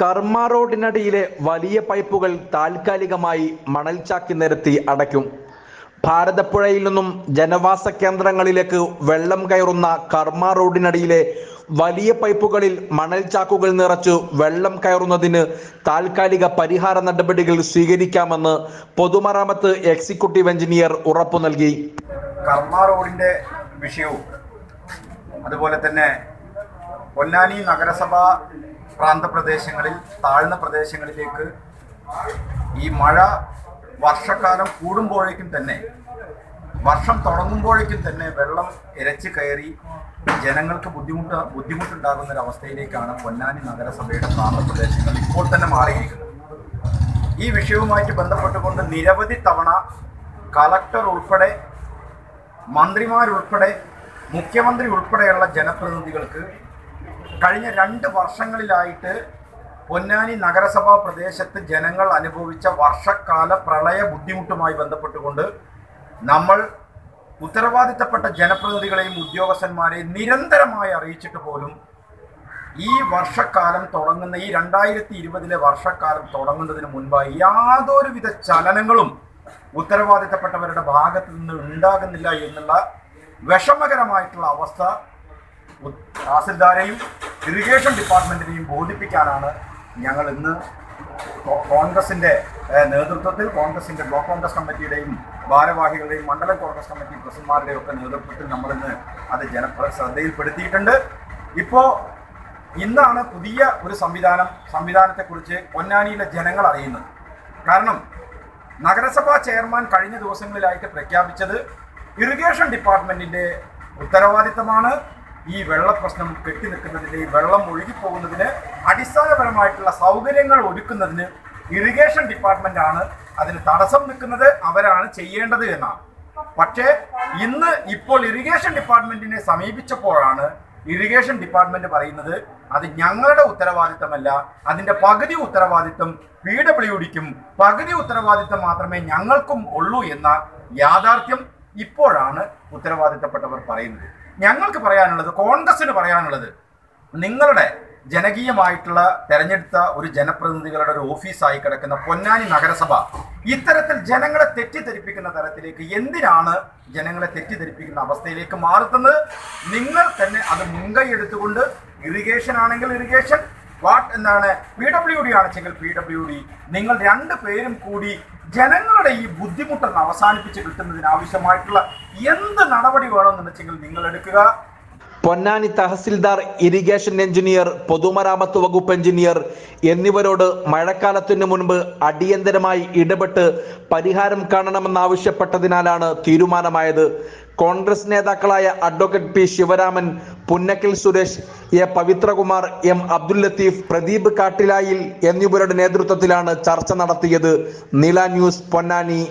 കർമ്മ റോഡിനടിയിലെ വലിയ പൈപ്പുകൾ താൽക്കാലികമായി മണൽച്ചാക്കി നിരത്തി അടയ്ക്കും. ഭാരതപ്പുഴയിൽ നിന്നും ജനവാസ കേന്ദ്രങ്ങളിലേക്ക് വെള്ളം കയറുന്ന കർമ്മ റോഡിനടിയിലെ വലിയ പൈപ്പുകളിൽ മണൽച്ചാക്കുകൾ നിറച്ചു വെള്ളം കയറുന്നതിന് താൽക്കാലിക പരിഹാര നടപടികൾ സ്വീകരിക്കാമെന്ന് പൊതുമരാമത്ത് എക്സിക്യൂട്ടീവ് എഞ്ചിനീയർ ഉറപ്പു നൽകി. കർമ്മ റോഡിന്റെ വിഷയവും അതുപോലെ തന്നെ പൊന്നാനി നഗരസഭ പ്രാന്തപ്രദേശങ്ങളിൽ താഴ്ന്ന പ്രദേശങ്ങളിലേക്ക് ഈ മഴ വർഷക്കാലം കൂടുമ്പോഴേക്കും തന്നെ വർഷം തുടങ്ങുമ്പോഴേക്കും തന്നെ വെള്ളം ഇരച്ചു കയറി ജനങ്ങൾക്ക് ബുദ്ധിമുട്ട് ബുദ്ധിമുട്ടുണ്ടാകുന്ന ഒരു അവസ്ഥയിലേക്കാണ് പൊന്നാനി നഗരസഭയുടെ പ്രാന്തപ്രദേശങ്ങൾ ഇപ്പോൾ തന്നെ മാറിയിരിക്കുന്നത്. ഈ വിഷയവുമായിട്ട് ബന്ധപ്പെട്ടുകൊണ്ട് നിരവധി തവണ കളക്ടർ ഉൾപ്പെടെ മന്ത്രിമാരുൾപ്പെടെ മുഖ്യമന്ത്രി ഉൾപ്പെടെയുള്ള ജനപ്രതിനിധികൾക്ക് കഴിഞ്ഞ രണ്ട് വർഷങ്ങളിലായിട്ട് പൊന്നാനി നഗരസഭാ പ്രദേശത്ത് ജനങ്ങൾ അനുഭവിച്ച വർഷക്കാല പ്രളയ ബുദ്ധിമുട്ടുമായി ബന്ധപ്പെട്ടുകൊണ്ട് നമ്മൾ ഉത്തരവാദിത്തപ്പെട്ട ജനപ്രതിനിധികളെയും ഉദ്യോഗസ്ഥന്മാരെയും നിരന്തരമായി അറിയിച്ചിട്ട് പോലും ഈ വർഷക്കാലം തുടങ്ങുന്ന ഈ രണ്ടായിരത്തി ഇരുപതിലെ വർഷക്കാലം തുടങ്ങുന്നതിന് മുൻപായി യാതൊരുവിധ ചലനങ്ങളും ഉത്തരവാദിത്തപ്പെട്ടവരുടെ ഭാഗത്ത് നിന്ന് ഉണ്ടാകുന്നില്ല എന്നുള്ള വിഷമകരമായിട്ടുള്ള അവസ്ഥ തഹസിൽദാരെയും ഇറിഗേഷൻ ഡിപ്പാർട്ട്മെന്റിനെയും ബോധിപ്പിക്കാനാണ് ഞങ്ങൾ ഇന്ന് കോൺഗ്രസിന്റെ നേതൃത്വത്തിൽ കോൺഗ്രസിന്റെ ബ്ലോക്ക് കോൺഗ്രസ് കമ്മിറ്റിയുടെയും ഭാരവാഹികളുടെയും മണ്ഡലം കോൺഗ്രസ് കമ്മിറ്റി പ്രസിഡന്റുമാരുടെയും ഒക്കെ നേതൃത്വത്തിൽ നമ്മളിന്ന് അത് ജനപ്ര ശ്രദ്ധയിൽപ്പെടുത്തിയിട്ടുണ്ട്. ഇപ്പോ ഇന്നാണ് പുതിയ ഒരു സംവിധാനം സംവിധാനത്തെക്കുറിച്ച് പൊന്നാനിയിലെ ജനങ്ങൾ അറിയുന്നത്. കാരണം നഗരസഭാ ചെയർമാൻ കഴിഞ്ഞ ദിവസങ്ങളിലായിട്ട് പ്രഖ്യാപിച്ചത് ഇറിഗേഷൻ ഡിപ്പാർട്ട്മെന്റിന്റെ ഉത്തരവാദിത്തമാണ്. ഈ വെള്ളപ്രശ്നം കെട്ടി നിൽക്കുന്നതിന് ഈ വെള്ളം ഒഴുകിപ്പോകുന്നതിന് അടിസ്ഥാനപരമായിട്ടുള്ള സൗകര്യങ്ങൾ ഒരുക്കുന്നതിന് ഇറിഗേഷൻ ഡിപ്പാർട്ട്മെന്റ് ആണ് അതിന് തടസ്സം നിൽക്കുന്നത് അവരാണ് ചെയ്യേണ്ടത് എന്നാണ്. പക്ഷേ ഇന്ന് ഇപ്പോൾ ഇറിഗേഷൻ ഡിപ്പാർട്ട്മെന്റിനെ സമീപിച്ചപ്പോഴാണ് ഇറിഗേഷൻ ഡിപ്പാർട്ട്മെന്റ് പറയുന്നത് അത് ഞങ്ങളുടെ ഉത്തരവാദിത്തമല്ല അതിന്റെ പകുതി ഉത്തരവാദിത്തം പി ഡബ്ല്യു ഡിക്കും പകുതി ഉത്തരവാദിത്തം മാത്രമേ ഞങ്ങൾക്കും ഉള്ളൂ എന്ന യാഥാർത്ഥ്യം ഇപ്പോഴാണ് ഉത്തരവാദിത്തപ്പെട്ടവർ പറയുന്നത്. ഞങ്ങൾക്ക് പറയാനുള്ളത് കോൺഗ്രസിന് പറയാനുള്ളത് നിങ്ങളുടെ ജനകീയമായിട്ടുള്ള തെരഞ്ഞെടുത്ത ഒരു ജനപ്രതിനിധികളുടെ ഒരു ഓഫീസായി കിടക്കുന്ന പൊന്നാനി നഗരസഭ ഇത്തരത്തിൽ ജനങ്ങളെ തെറ്റിദ്ധരിപ്പിക്കുന്ന തരത്തിലേക്ക് എന്തിനാണ് ജനങ്ങളെ തെറ്റിദ്ധരിപ്പിക്കുന്ന അവസ്ഥയിലേക്ക് മാറുന്നത്? നിങ്ങൾ തന്നെ അത് മുൻകൈ എടുത്തുകൊണ്ട് ഇറിഗേഷൻ ആണെങ്കിൽ ഇറിഗേഷൻ വാട്ട് എന്നാണ് പി ഡബ്ല്യു ഡി ആണെച്ചെങ്കിൽ പി ഡബ്ല്യു ഡി. നിങ്ങൾ രണ്ട് പേരും കൂടി ജനങ്ങളുടെ ഈ ബുദ്ധിമുട്ടൊന്ന് അവസാനിപ്പിച്ച് കിട്ടുന്നതിന് ആവശ്യമായിട്ടുള്ള എന്ത് നടപടി വേണമെന്ന് വെച്ചെങ്കിൽ നിങ്ങൾ എടുക്കുക. പൊന്നാനി തഹസിൽദാർ ഇറിഗേഷൻ എഞ്ചിനീയർ പൊതുമരാമത്ത് വകുപ്പ് എഞ്ചിനീയർ എന്നിവരോട് മഴക്കാലത്തിന് മുൻപ് അടിയന്തരമായി ഇടപെട്ട് പരിഹാരം കാണണമെന്നാവശ്യപ്പെട്ടതിനാലാണ് തീരുമാനമായത്. കോൺഗ്രസ് നേതാക്കളായ advocate P Sivaraman Punnakkil Suresh A Pavithrakumar M Abdul Latheef Pradeep Kattilayil എന്നിവരുടെ നേതൃത്വത്തിലാണ് ചർച്ച നടത്തിയത്. നീല ന്യൂസ് പൊന്നാനി.